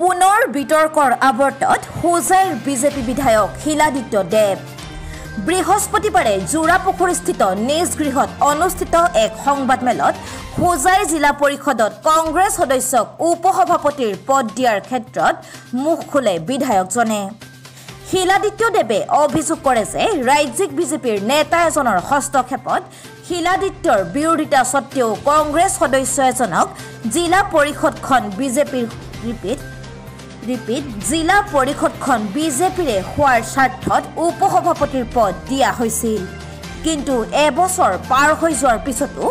পুনৰ বিতৰ্কৰ আৱৰ্তত হোজাইৰ বিজেপি বিধায়ক শিলাদিত্য দেৱ। বৃহস্পতিবাৰে যোৰাপুখুৰীস্থিত নিজ গৃহত অনুষ্ঠিত এক সংবাদমেলত হোজাই জিলা পৰিষদত কংগ্ৰেছ সদস্যক উপসভাপতিৰ পদ দিয়াৰ ক্ষেত্ৰত মুখ খোলে বিধায়কজনে। শিলাদিত্য দেৱে অভিযোগ কৰে যে ৰাজ্যিক বিজেপিৰ নেতা এজনৰ হস্তক্ষেপত শিলাদিত্যৰ বিৰোধিতা সত্ত্বেও কংগ্ৰেছ সদস্য এজনক জিলা পৰিষদখন বিজেপিৰ ৰিপিট ৰিপিট জিলা পৰিষদখন বিজেপিৰে হোৱাৰ স্বাৰ্থত উপসভাপতিৰ পদ দিয়া হৈছিল। কিন্তু এবছৰ পাৰ হৈ যোৱাৰ পিছতো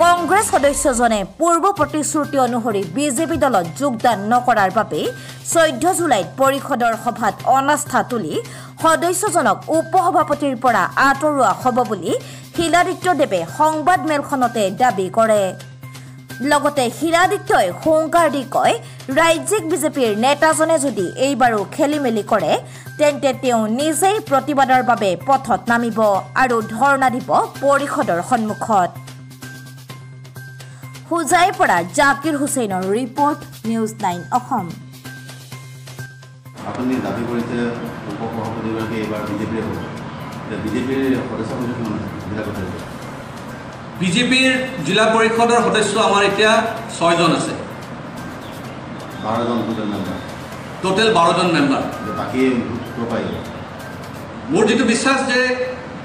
কংগ্ৰেছ সদস্যজনে পূৰ্ব প্ৰতিশ্ৰুতি অনুসৰি বিজেপি দলত যোগদান নকৰাৰ বাবে চৈধ্য জুলাইত পৰিষদৰ সভাত অনাস্থা তুলি সদস্যজনক উপসভাপতিৰ পৰা আঁতৰোৱা হ'ব বুলি শিলাদিত্যদেৱে সংবাদমেলখনতে দাবী কৰে। লগতে শিলাদিত্যই হুংকাৰ দি কয় ৰাজ্যিক বিজেপিৰ নেতাজনে যদি এইবাৰো খেলি মেলি কৰে তেন্তে তেওঁ নিজেই প্ৰতিবাদৰ বাবে পথত নামিব আৰু ধৰ্ণা দিব পৰিষদৰ সন্মুখত। হোজাইৰ পৰা জাকিৰ হুছেইনৰ ৰিপৰ্ট নিউজ নাইন অসম। আপুনি দাবী কৰিছে উপ সভাপতিগৰাকী এইবাৰ বিজেপিৰে হ'ব। বিজেপিৰ সদস্য বিজেপিৰ জিলা পৰিষদৰ সদস্য আমাৰ এতিয়া ছয়জন আছে। টোটেল বাৰজন মেম্বাৰ মোৰ যিটো বিশ্বাস যে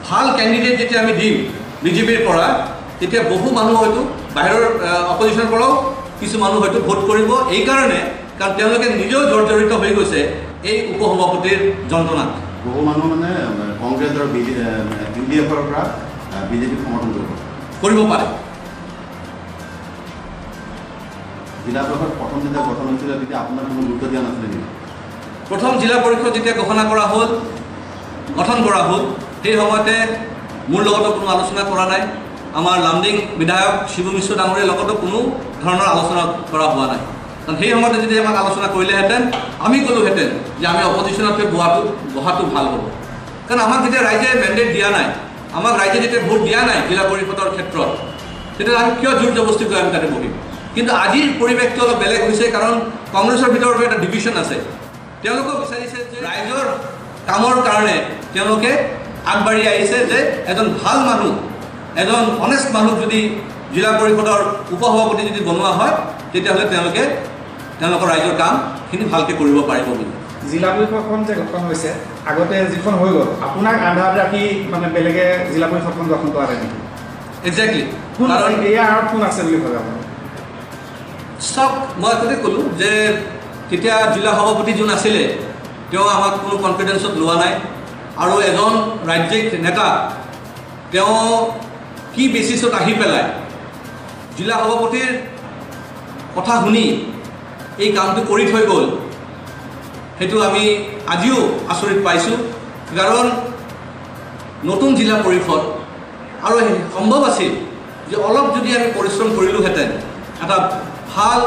ভাল কেণ্ডিডেট যেতিয়া আমি দিম বিজেপিৰ পৰা তেতিয়া বহু মানুহ হয়তো বাহিৰৰ অপজিশ্যনৰ পৰাও কিছু মানুহ হয়তো ভোট কৰিব। এইকাৰণে কাৰণ তেওঁলোকে নিজেও জৰ্জৰিত হৈ গৈছে এই উপসভাপতিৰ যন্ত্ৰণাত। বহু মানুহ মানে কংগ্ৰেছ আৰু বি ইউ ডি এফৰ পৰা বিজেপিক সমৰ্থন কৰিব। কৰিব পাৰে। জিলা পৰিষদ প্ৰথম যেতিয়া গঠন হৈছিলে তেতিয়া আপোনাৰ কোনো গুৰুত্ব দিয়া নাছিলে নেকি? প্ৰথম জিলা পৰিষদ যেতিয়া ঘোষণা কৰা হ'ল গঠন কৰা হ'ল সেই সময়তে মোৰ লগতো কোনো আলোচনা কৰা নাই। আমাৰ লামডিং বিধায়ক শিৱ মিশ্ৰ ডাঙৰীয়াৰ লগতো কোনো ধৰণৰ আলোচনা কৰা হোৱা নাই। কাৰণ সেই সময়তে যদি আমাক আলোচনা কৰিলেহেঁতেন আমি ক'লোহেঁতেন যে আমি অপজিশ্যনতকৈ বহাটো বহাটো ভাল হ'ব। কাৰণ আমাক যেতিয়া ৰাইজে মেণ্ডেট দিয়া নাই আমাক ৰাইজে যেতিয়া ভোট দিয়া নাই জিলা পৰিষদৰ ক্ষেত্ৰত তেতিয়া আমি কিয় জোৰ জবস্তি কৰি আমি তাতে বহিম? কিন্তু আজিৰ পৰিৱেশটো অলপ বেলেগ হৈছে কাৰণ কংগ্ৰেছৰ ভিতৰতো এটা ডিভিশ্যন আছে। তেওঁলোকেও বিচাৰিছে যে ৰাইজৰ কামৰ কাৰণে তেওঁলোকে আগবাঢ়ি আহিছে যে এজন ভাল মানুহ এজন অনেষ্ট মানুহ যদি জিলা পৰিষদৰ উপসভাপতি যদি বনোৱা হয় তেতিয়াহ'লে তেওঁলোকে তেওঁলোকৰ ৰাইজৰ কামখিনি ভালকৈ কৰিব পাৰিব বুলি। জিলা পৰিষদখন যে গঠন হৈছে আগতে যিখন হৈ গ'ল আপোনাক আন্ধাৰত ৰাখি মানে বেলেগে জিলা পৰিষদখন গঠন কৰা নাই নেকি? একজেক্টলি ইয়াৰ আঁৰত কোন আছে বুলি ভাবে আপুনি? চাওক মই আগতে ক'লোঁ যে তেতিয়া জিলা সভাপতি যোন আছিলে তেওঁ আমাক কোনো কনফিডেঞ্চত লোৱা নাই। আৰু এজন ৰাজ্যিক নেতা তেওঁ কি বেচিছত আহি পেলাই জিলা সভাপতিৰ কথা শুনি এই কামটো কৰি থৈ গ'ল। সেইটো আমি আজিও আচৰিত পাইছোঁ। কাৰণ নতুন জিলা পৰিষদ আৰু সম্ভৱ আছিল যে অলপ যদি আমি পৰিশ্ৰম কৰিলোহেঁতেন এটা ভাল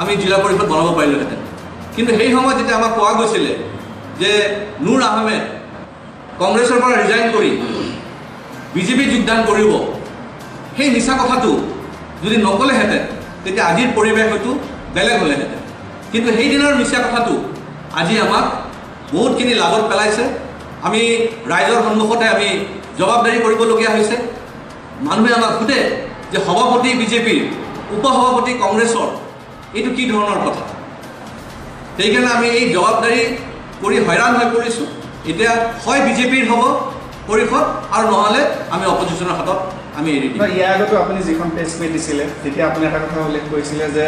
আমি জিলা পৰিষদ বনাব পাৰিলোহেঁতেন। কিন্তু সেই সময়ত যেতিয়া আমাক কোৱা গৈছিলে যে নুৰ আহমেদ কংগ্ৰেছৰ পৰা ৰিজাইন কৰি বিজেপি যোগদান কৰিব সেই মিছা কথাটো যদি নক'লেহেঁতেন তেতিয়া আজিৰ পৰিৱেশ হয়তো বেলেগ হ'লেহেঁতেন। কিন্তু সেইদিনৰ মিছা কথাটো আজি আমাক বহুতখিনি লাভত পেলাইছে। আমি ৰাইজৰ সন্মুখতে আমি জবাবদাৰী কৰিবলগীয়া হৈছে। মানুহে আমাক সোধে যে সভাপতি বিজেপিৰ উপসভাপতি কংগ্ৰেছৰ এইটো কি ধৰণৰ কথা? সেইকাৰণে আমি এই জবাবদাৰী কৰি হয়ৰাণ হৈ পৰিছোঁ। এতিয়া হয় বিজেপিৰ হ'ব পৰিষদ আৰু নহ'লে আমি অপজিশ্যনৰ হাতত আমি এৰি দিম। ইয়াৰ আগতো আপুনি যিখন প্ৰেছ মিট দিছিলে তেতিয়া আপুনি এটা কথা উল্লেখ কৰিছিলে যে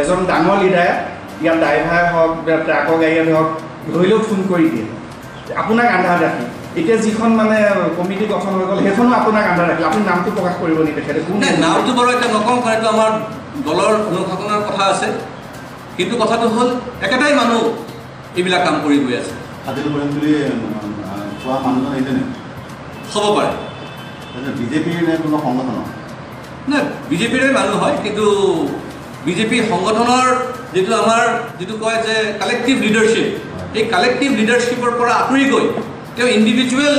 এজন ডাঙৰ লিডাৰে ইয়াত ড্ৰাইভাৰে হওক বা ট্ৰাকৰ গাড়ীয়ে হওক ধৰিলেও ফোন কৰি দিয়ে। আপোনাক আন্ধাৰত ৰাখি এতিয়া যিখন মানে কমিটি গঠন হৈ গ'ল সেইখনো আপোনাক আন্ধাৰত ৰাখিলে। আপুনি নামটো প্ৰকাশ কৰিব নেকি তেখেতে কোন নাই নামটো বাৰু এতিয়া নকওঁ কাৰণ এইটো আমাৰ দলৰ অনুশাসনৰ কথা আছে। কিন্তু কথাটো হ'ল একেটাই মানুহ এইবিলাক কাম কৰি গৈ আছে। হ'ব পাৰে। বিজেপিৰ নে কোনো সংগঠনৰ? নাই বিজেপিৰে মানুহ হয় কিন্তু বিজেপি সংগঠনৰ যিটো আমাৰ যিটো কয় যে কালেক্টিভ লিডাৰশ্বিপ এই কালেক্টিভ লিডাৰশ্বিপৰ পৰা আঁতৰি গৈ তেওঁ ইণ্ডিভিজুৱেল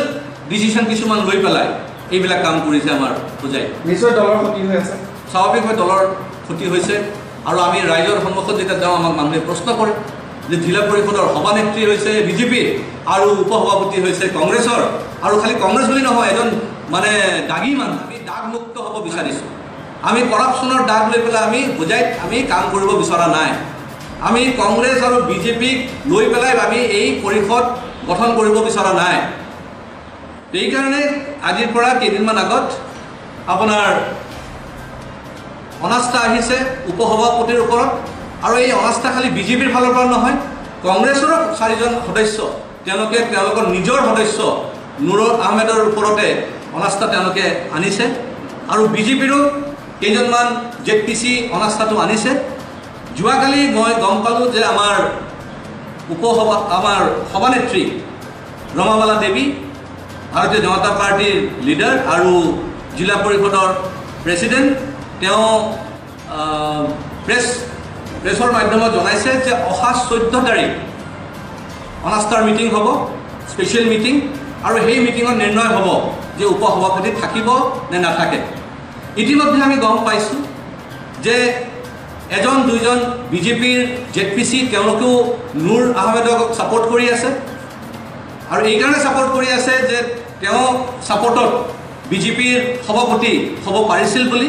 ডিচিশ্যন কিছুমান লৈ পেলাই এইবিলাক কাম কৰিছে আমাৰ বুজাই নিশ্চয় দলৰ ক্ষতি হৈ আছে। স্বাভাৱিকভাৱে দলৰ ক্ষতি হৈছে আৰু আমি ৰাইজৰ সন্মুখত যেতিয়া যাওঁ আমাক মানুহে প্ৰশ্ন কৰে যে জিলা পৰিষদৰ সভানেত্ৰী হৈছে বিজেপিৰ আৰু উপসভাপতি হৈছে কংগ্ৰেছৰ। আৰু খালি কংগ্ৰেছ বুলি নহয় এজন মানে দাগী মানুহ আমি দাগমুক্ত হ'ব বিচাৰিছোঁ। আমি কৰাপশ্যনৰ দাগ লৈ পেলাই আমি বুজাই আমি কাম কৰিব বিচৰা নাই। আমি কংগ্ৰেছ আৰু বিজেপিক লৈ পেলাই আমি এই পৰিষদ গঠন কৰিব বিচৰা নাই। সেইকাৰণে আজিৰ পৰা কেইদিনমান আগত আপোনাৰ অনাস্থা আহিছে উপসভাপতিৰ ওপৰত আৰু এই অনাস্থা খালী বিজেপিৰ ফালৰ পৰা নহয় কংগ্ৰেছৰো চাৰিজন সদস্য তেওঁলোকে তেওঁলোকৰ নিজৰ সদস্য নুৰুল আহমেদৰ ওপৰতে অনাস্থা তেওঁলোকে আনিছে। আৰু বিজেপিৰো কেইজনমান জে পি চি অনাস্থাটো আনিছে। যোৱাকালি মই গম পালোঁ যে আমাৰ উপসভা আমাৰ সভানেত্ৰী ৰমাবালা দেৱী ভাৰতীয় জনতা পাৰ্টীৰ লিডাৰ আৰু জিলা পৰিষদৰ প্ৰেছিডেণ্ট তেওঁ প্ৰেছ প্ৰেছৰ মাধ্যমত জনাইছে যে অহা চৈধ্য তাৰিখ অনাস্থাৰ মিটিং হ'ব স্পেচিয়েল মিটিং আৰু সেই মিটিঙত নিৰ্ণয় হ'ব যে উপসভাপতি থাকিব নে নাথাকে। ইতিমধ্যে আমি গম পাইছোঁ যে এজন দুইজন বিজেপিৰ জেড পি চি তেওঁলোকেও নুৰ আহমেদক ছাপৰ্ট কৰি আছে। আৰু এইকাৰণে ছাপৰ্ট কৰি আছে যে তেওঁ ছাপৰ্টত বিজেপিৰ সভাপতি হ'ব পাৰিছিল বুলি।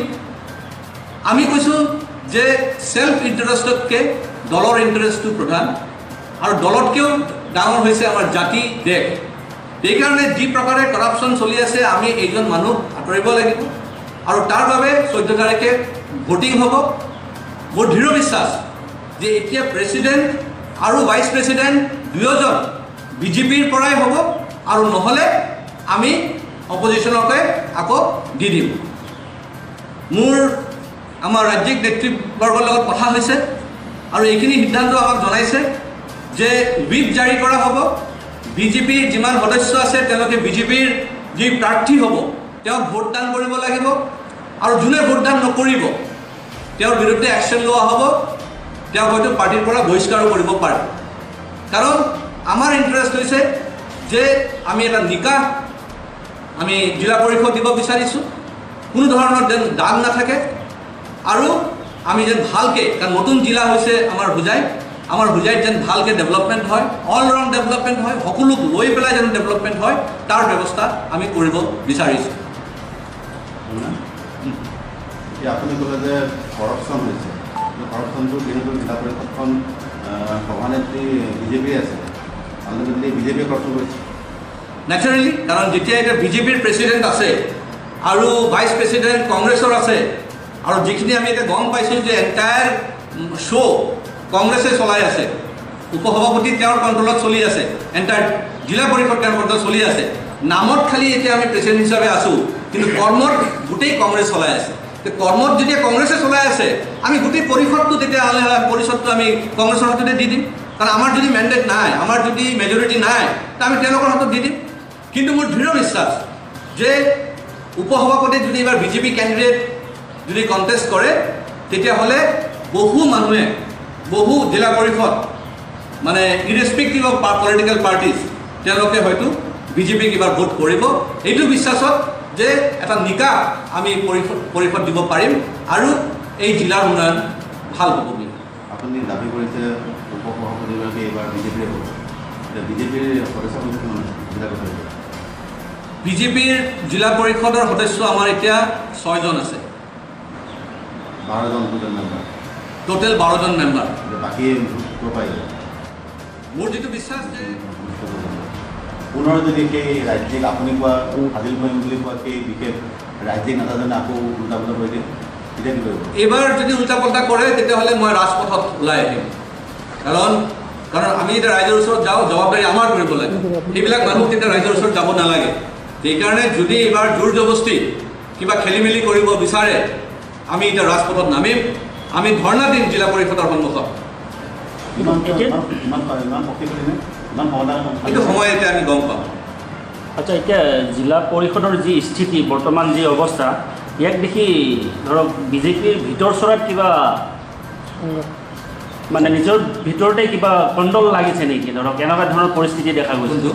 আমি কৈছোঁ যে ছেল্ফ ইণ্টাৰেষ্টতকৈ দলৰ ইণ্টাৰেষ্টটো প্ৰধান আৰু দলতকৈও ডাঙৰ হৈছে আমাৰ জাতি দেশ। সেইকাৰণে যি প্ৰকাৰে কৰাপশ্যন চলি আছে আমি এইজন মানুহ আঁতৰিব লাগিব। আৰু তাৰ বাবে চৈধ্য তাৰিখে ভোটিং হ'ব। মোৰ দৃঢ় বিশ্বাস যে এতিয়া প্ৰেছিডেণ্ট আৰু ভাইচ প্ৰেছিডেণ্ট দুয়োজন বিজেপিৰ পৰাই হ'ব আৰু নহ'লে আমি অপজিশ্যনকে আকৌ দি দিম। মোৰ আমাৰ ৰাজ্যিক নেতৃবৰ্গৰ লগত কথা হৈছে আৰু এইখিনি সিদ্ধান্ত আমাক জনাইছে যে হুইপ জাৰি কৰা হ'ব। বিজেপিৰ যিমান সদস্য আছে তেওঁলোকে বিজেপিৰ যি প্ৰাৰ্থী হ'ব তেওঁক ভোটদান কৰিব লাগিব। আৰু যোনে ভোটদান নকৰিব তেওঁৰ বিৰুদ্ধে একশ্যন লোৱা হ'ব তেওঁক হয়তো পাৰ্টীৰ পৰা বহিষ্কাৰো কৰিব পাৰে। কাৰণ আমাৰ ইণ্টাৰেষ্ট হৈছে যে আমি এটা নিকাহ আমি জিলা পৰিষদ দিব বিচাৰিছোঁ। কোনো ধৰণৰ যেন দাগ নাথাকে আৰু আমি যেন ভালকৈ কাৰণ নতুন জিলা হৈছে আমাৰ হোজাই আমাৰ হোজাইত যেন ভালকৈ ডেভেলপমেণ্ট হয় অল ৰাউণ্ড ডেভেলপমেণ্ট হয় সকলোক লৈ পেলাই যেন ডেভেলপমেণ্ট হয় তাৰ ব্যৱস্থা আমি কৰিব বিচাৰিছোঁ। এতিয়া আপুনি ক'লে যে কৰাপশ্যন হৈছে। কৰাপশ্যনটো যিহেতু জিলা পৰিষদখন সভানেত্ৰী বিজেপিৰ আছে। আল্টিমেটলি বিজেপিয়ে কৰাপশ্যন কৰিছে। নেচাৰেলি কাৰণ যেতিয়া এতিয়া বিজেপিৰ প্ৰেছিডেণ্ট আছে আৰু ভাইচ প্ৰেছিডেণ্ট কংগ্ৰেছৰ আছে আৰু যিখিনি আমি এতিয়া গম পাইছোঁ যে এণ্টায়াৰ শ্ব' কংগ্ৰেছে চলাই আছে উপসভাপতি তেওঁৰ কণ্ট্ৰলত চলি আছে এণ্টায়াৰ জিলা পৰিষদ তেওঁৰ কণ্ট্ৰলত চলি আছে নামত খালি এতিয়া আমি প্ৰেছিডেণ্ট হিচাপে আছোঁ কিন্তু কৰ্মত গোটেই কংগ্ৰেছ চলাই আছে। কৰ্মত যেতিয়া কংগ্ৰেছে চলাই আছে আমি গোটেই পৰিষদটো তেতিয়াহ'লে পৰিষদটো আমি কংগ্ৰেছৰ হাততে দি দিম। কাৰণ আমাৰ যদি মেণ্ডেট নাই আমাৰ যদি মেজৰিটি নাই তে আমি তেওঁলোকৰ হাতত দি দিম। কিন্তু মোৰ দৃঢ় বিশ্বাস যে উপসভাপতি যদি এইবাৰ বিজেপি কেণ্ডিডেট যদি কণ্টেষ্ট কৰে তেতিয়াহ'লে বহু মানুহে বহু জিলা পৰিষদ মানে ইৰেচপেক্টিভ অফ পলিটিকেল পাৰ্টিজ তেওঁলোকে হয়তো বিজেপিক এইবাৰ ভোট কৰিব। এইটো বিশ্বাসত যে এটা নিকাহ আমি পৰিষদ পৰিষদ দিব পাৰিম আৰু এই জিলাৰ উন্নয়ন ভাল হ'ব বুলি। আপুনি দাবী কৰিছে উপসভাপতিগৰাকী এইবাৰ বিজেপিৰে হ'ব বিজেপিৰ সদস্য জিলা পৰিষদৰ বিজেপিৰ জিলা পৰিষদৰ সদস্য আমাৰ এতিয়া ছয়জন আছে। বাৰজন টোটেল মেম্বাৰ টোটেল বাৰজন মেম্বাৰ বাকী মোৰ যিটো বিশ্বাস যে পুনৰ যদি সেই ৰাজ্যিক আপুনি কোৱা হাজিল কৰিম বুলি কোৱা সেই বিশেষ ৰাজ্যিক নেতাজনে আকৌ উল্টা পুল্টা কৰি দিয়ে তেতিয়া কি কৰিব এইবাৰ যদি উল্টা পুল্টা কৰে তেতিয়াহ'লে মই ৰাজপথত ওলাই আহিম কাৰণ কাৰণ আমি এতিয়া ৰাইজৰ ওচৰত যাওঁ জবাবদাৰী আমাৰ কৰিব লাগে সেইবিলাক মানুহ তেতিয়া ৰাইজৰ ওচৰত যাব নালাগে সেইকাৰণে যদি এইবাৰ জোৰ জবস্তি কিবা খেলি মেলি কৰিব বিচাৰে আমি এতিয়া ৰাজপথত নামিম আমি ধৰ্ণা দিম জিলা পৰিষদৰ সন্মুখত ইমান সমাধান এইটো সময় এতিয়া আমি গম পাম। আচ্ছা এতিয়া জিলা পৰিষদৰ যি স্থিতি বৰ্তমান যি অৱস্থা ইয়াক দেখি ধৰক বিজেপিৰ ভিতৰ চৰাত কিবা মানে নিজৰ ভিতৰতে কিবা কণ্ডল লাগিছে নেকি? ধৰক এনেকুৱা ধৰণৰ পৰিস্থিতি দেখা গৈছে।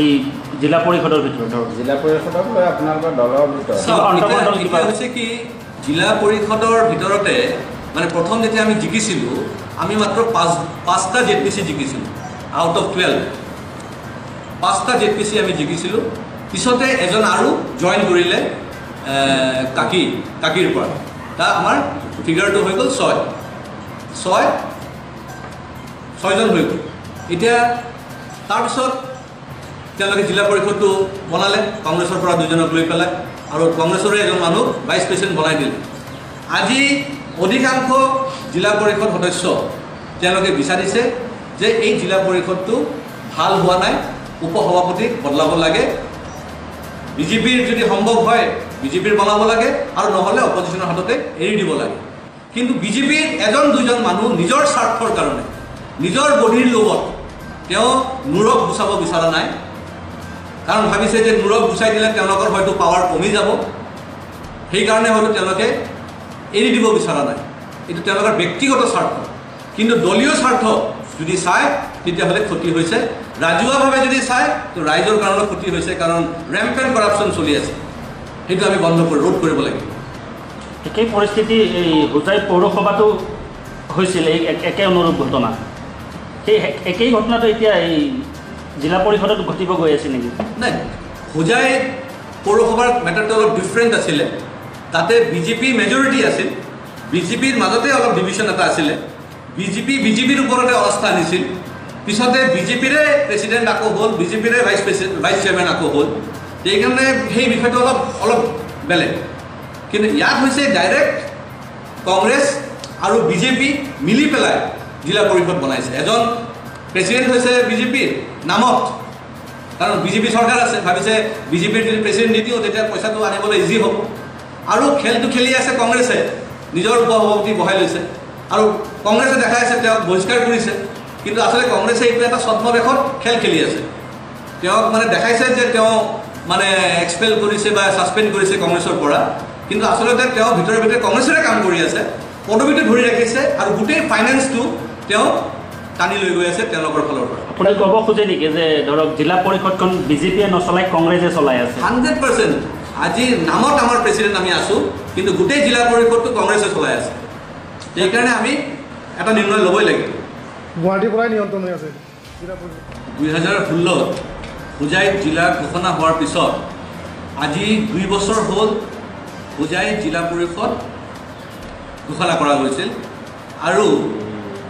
এই জিলা পৰিষদৰ ভিতৰত। ধৰক জিলা পৰিষদক লৈ আপোনালোকৰ দলৰ ভিতৰত। হৈছে কি জিলা পৰিষদৰ ভিতৰতে মানে প্ৰথম যেতিয়া আমি জিকিছিলোঁ আমি মাত্ৰ পাঁচ পাঁচটা জেড পি চি জিকিছিলোঁ। আউট অফ টুৱেল্ভ পাঁচটা জেড পি চি আমি জিকিছিলোঁ। পিছতে এজন আৰু জইন কৰিলে কাকি কাকিৰ পৰা। তাৰ আমাৰ ফিগাৰটো হৈ গ'ল ছয়। ছয় ছয়জন হৈ গ'ল। এতিয়া তাৰপিছত তেওঁলোকে জিলা পৰিষদটো বনালে কংগ্ৰেছৰ পৰা দুজনক লৈ পেলাই আৰু কংগ্ৰেছৰে এজন মানুহ ভাইচ প্ৰেচিডেণ্ট বনাই দিলে। আজি অধিকাংশ জিলা পৰিষদ সদস্য তেওঁলোকে বিচাৰিছে যে এই জিলা পৰিষদটো ভাল হোৱা নাই উপ সভাপতিক বদলাব লাগে। বিজেপিৰ যদি সম্ভৱ হয় বিজেপিৰ বনাব লাগে আৰু নহ'লে অপজিশ্যনৰ হাততে এৰি দিব লাগে। কিন্তু বিজেপিৰ এজন দুজন মানুহ নিজৰ স্বাৰ্থৰ কাৰণে নিজৰ বডিৰ লগত তেওঁ মূৰক গুচাব বিচৰা নাই। কাৰণ ভাবিছে যে মূৰক গুচাই দিলে তেওঁলোকৰ হয়তো পাৱাৰ কমি যাব। সেইকাৰণে হয়তো তেওঁলোকে এৰি দিব বিচৰা নাই। এইটো তেওঁলোকৰ ব্যক্তিগত স্বাৰ্থ। কিন্তু দলীয় স্বাৰ্থ যদি চায় তেতিয়াহ'লে ক্ষতি হৈছে। ৰাজহুৱাভাৱে যদি চায় তো ৰাইজৰ কাৰণে ক্ষতি হৈছে কাৰণ ৰেম্পেণ্ট কৰাপশ্যন চলি আছে। সেইটো আমি বন্ধ কৰি ৰোধ কৰিব লাগিব। একেই পৰিস্থিতি এই হোজাই পৌৰসভাতো হৈছিল এই এক- অনুৰূপ ঘটনা। সেই এক- একেই ঘটনাটো এতিয়া এই জিলা পৰিষদত ঘটিব গৈ আছে নেকি? নাই হোজাই পৌৰসভাৰ মেটাৰটো অলপ ডিফাৰেণ্ট আছিলে। তাতে বিজেপি মেজৰিটি আছিল। বিজেপিৰ মাজতে অলপ ডিভিশ্যন এটা আছিলে। বিজেপি বিজেপিৰ ওপৰতে অৱস্থা আনিছিল। পিছতে বিজেপিৰে প্ৰেচিডেণ্ট আকৌ হ'ল বিজেপিৰে ভাইচ প্ৰেচিডেণ্ট ভাইচ চেয়াৰমেন আকৌ হ'ল। সেইকাৰণে সেই বিষয়টো অলপ অলপ বেলেগ। কিন্তু ইয়াত হৈছে ডাইৰেক্ট কংগ্ৰেছ আৰু বিজেপি মিলি পেলাই জিলা পৰিষদ বনাইছে। এজন প্ৰেচিডেণ্ট হৈছে বিজেপিৰ নামত। কাৰণ বিজেপি চৰকাৰ আছে ভাবিছে বিজেপিৰ যদি প্ৰেচিডেণ্ট নিদিওঁ তেতিয়া পইচাটো আনিবলৈ ইজি হ'ব। আৰু খেলটো খেলি আছে কংগ্ৰেছে। নিজৰ উপ সভাপতি বহাই লৈছে। আৰু কংগ্ৰেছে দেখাইছে তেওঁক বহিষ্কাৰ কৰিছে। কিন্তু আচলতে কংগ্ৰেছে এইটো এটা ছদ্মবেশত খেল খেলি আছে। তেওঁক মানে দেখাইছে যে তেওঁ মানে এক্সপেল কৰিছে বা ছাছপেণ্ড কৰিছে কংগ্ৰেছৰ পৰা। কিন্তু আচলতে তেওঁ ভিতৰে ভিতৰে কংগ্ৰেছৰে কাম কৰি আছে পদবীটো ধৰি ৰাখিছে আৰু গোটেই ফাইনেন্সটো তেওঁ টানি লৈ গৈ আছে তেওঁলোকৰ ফালৰ পৰা। আপুনি ক'ব খোজে নেকি যে ধৰক জিলা পৰিষদখন বিজেপিয়ে নচলাই কংগ্ৰেছে চলাই আছে? Hundred percent. আজি নামত আমাৰ প্ৰেচিডেণ্ট আমি আছোঁ কিন্তু গোটেই জিলা পৰিষদটো কংগ্ৰেছে চলাই আছে। সেইকাৰণে আমি এটা নিৰ্ণয় ল'বই লাগিব গুৱাহাটীৰ পৰাই নিয়ন্ত্ৰণ হৈ আছে। দুই হাজাৰ ষোল্লত হোজাইত জিলা ঘোষণা হোৱাৰ পিছত আজি দুই বছৰ হ'ল হোজাই জিলা পৰিষদ ঘোষণা কৰা হৈছিল আৰু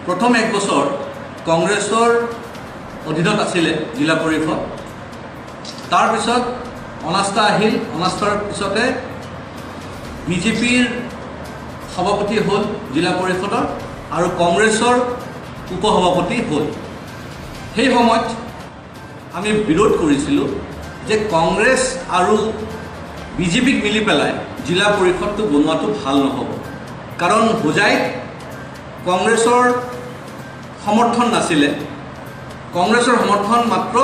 প্ৰথম এক বছৰ কংগ্ৰেছৰ অধীনত আছিলে জিলা পৰিষদ। তাৰপিছত অনাস্থা আহিল। অনাস্থাৰ পিছতে বিজেপিৰ সভাপতি হ'ল জিলা পৰিষদৰ আৰু কংগ্ৰেছৰ উপ সভাপতি হ'ল। সেই সময়ত আমি বিৰোধ কৰিছিলোঁ যে কংগ্ৰেছ আৰু বিজেপিক মিলি পেলাই জিলা পৰিষদটো বনোৱাটো ভাল নহ'ব। কাৰণ হোজাইত কংগ্ৰেছৰ সমৰ্থন নাছিলে। কংগ্ৰেছৰ সমৰ্থন মাত্ৰ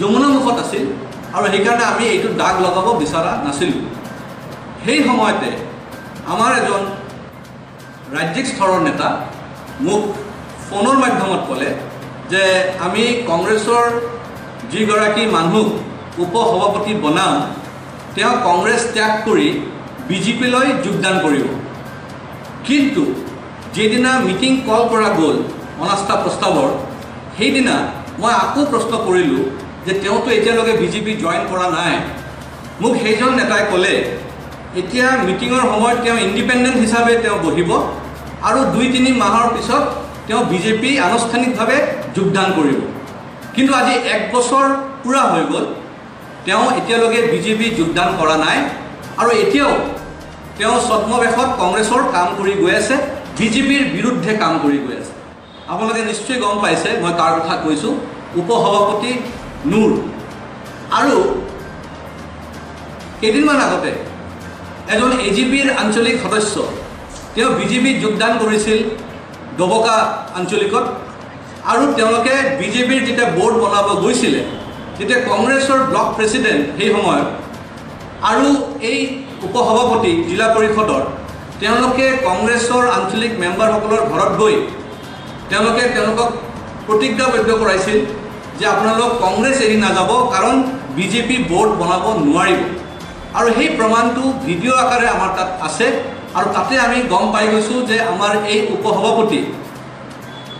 যমুনামুখত আছিল আৰু সেইকাৰণে আমি এইটো দাগ লগাব বিচৰা নাছিলোঁ। সেই সময়তে আমাৰ এজন ৰাজ্যিক স্তৰৰ নেতা মোক ফোনৰ মাধ্যমত ক'লে যে আমি কংগ্ৰেছৰ যিগৰাকী মানুহ উপ সভাপতি বনাম তেওঁ কংগ্ৰেছ ত্যাগ কৰি বিজেপিলৈ যোগদান কৰিব। কিন্তু যিদিনা মিটিং কল কৰা গ'ল অনাস্থা প্ৰস্তাৱৰ সেইদিনা মই আকৌ প্ৰশ্ন কৰিলোঁ যে তেওঁতো এতিয়ালৈকে বিজেপি জইন কৰা নাই। মোক সেইজন নেতাই ক'লে এতিয়া মিটিঙৰ সময়ত তেওঁ ইণ্ডিপেণ্ডেণ্ট হিচাপে তেওঁ বহিব আৰু দুই তিনি মাহৰ পিছত তেওঁ বিজেপি আনুষ্ঠানিকভাৱে যোগদান কৰিব। কিন্তু আজি এক বছৰ পূৰা হৈ গ'ল। তেওঁ এতিয়ালৈকে বিজেপি যোগদান কৰা নাই আৰু এতিয়াও তেওঁ ছদ্মবেশত কংগ্ৰেছৰ কাম কৰি গৈ আছে বিজেপিৰ বিৰুদ্ধে কাম কৰি গৈ আছে। আপোনালোকে নিশ্চয় গম পাইছে মই কাৰ কথা কৈছোঁ উপ সভাপতি নুৰ। আৰু কেইদিনমান আগতে এজন এ জি পিৰ আঞ্চলিক সদস্য। তেওঁ বিজেপিত যোগদান কৰিছিল ডবকা আঞ্চলিকত আৰু তেওঁলোকে বিজেপিৰ যেতিয়া বৰ্ড বনাব গৈছিলে তেতিয়া কংগ্ৰেছৰ ব্লক প্ৰেচিডেণ্ট সেই সময়ত আৰু এই উপসভাপতি জিলা পৰিষদৰ তেওঁলোকে কংগ্ৰেছৰ আঞ্চলিক মেম্বাৰসকলৰ ঘৰত গৈ তেওঁলোকে তেওঁলোকক প্ৰতিজ্ঞাবদ্ধ কৰাইছিল যে আপোনালোক কংগ্ৰেছ এৰি নাযাব কাৰণ বিজেপি বৰ্ড বনাব নোৱাৰিব। আৰু সেই প্ৰমাণটো ভিডিঅ' আকাৰে আমাৰ তাত আছে আৰু তাতে আমি গম পাই গৈছোঁ যে আমাৰ এই উপসভাপতি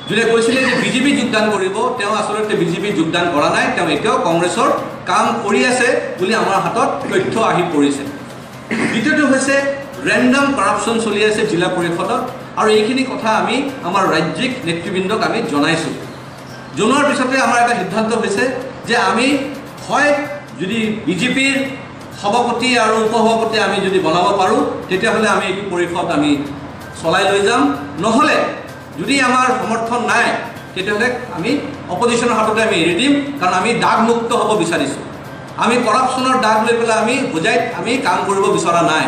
যোনে কৈছিলে যে বিজেপি যোগদান কৰিব তেওঁ আচলতে বিজেপি যোগদান কৰা নাই তেওঁ এতিয়াও কংগ্ৰেছৰ কাম কৰি আছে বুলি আমাৰ হাতত তথ্য আহি পৰিছে। দ্বিতীয়টো হৈছে ৰেণ্ডম কৰাপশ্যন চলি আছে জিলা পৰিষদত আৰু এইখিনি কথা আমি আমাৰ ৰাজ্যিক নেতৃবৃন্দক আমি জনাইছোঁ। জনোৱাৰ পিছতে আমাৰ এটা সিদ্ধান্ত হৈছে যে আমি হয় যদি বিজেপিৰ সভাপতি আৰু উপসভাপতি আমি যদি বনাব পাৰোঁ তেতিয়াহ'লে আমি এইটো পৰিষদ আমি চলাই লৈ যাম। নহ'লে যদি আমাৰ সমৰ্থন নাই তেতিয়াহ'লে আমি অপজিশ্যনৰ হাততে আমি এৰি দিম কাৰণ আমি দাগমুক্ত হ'ব বিচাৰিছোঁ। আমি কৰাপশ্যনৰ দাগ লৈ পেলাই আমি বুজাই আমি কাম কৰিব বিচৰা নাই।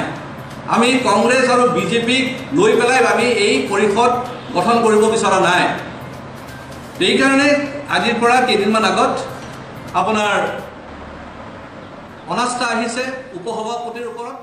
আমি কংগ্ৰেছ আৰু বিজেপিক লৈ পেলাই আমি এই পৰিষদ গঠন কৰিব বিচৰা নাই। সেইকাৰণে আজিৰ পৰা কেইদিনমান আগত আপোনাৰ অনাস্থা আহিছে উপসভাপতিৰ ওপৰত।